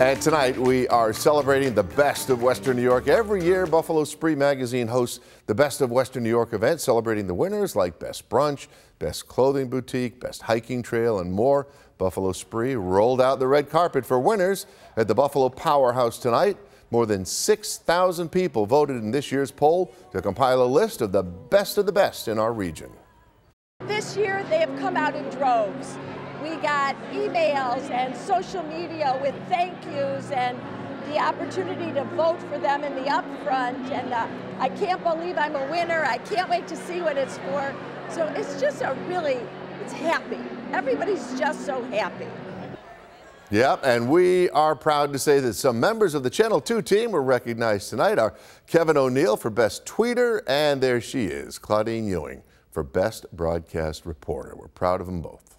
And tonight we are celebrating the best of Western New York. Every year, Buffalo Spree Magazine hosts the Best of Western New York event, celebrating the winners like Best Brunch, Best Clothing Boutique, Best Hiking Trail, and more. Buffalo Spree rolled out the red carpet for winners at the Buffalo Powerhouse tonight. More than 6,000 people voted in this year's poll to compile a list of the best of the best in our region. This year, they have come out in droves. We got emails and social media with thank yous and the opportunity to vote for them in the upfront. And uh, I can't believe I'm a winner. I can't wait to see what it's for. So it's just a really, it's happy. Everybody's just so happy. Yep, and we are proud to say that some members of the Channel 2 team were recognized tonight. Our Kevin O'Neill for Best Tweeter, and there she is, Claudine Ewing for Best Broadcast Reporter. We're proud of them both.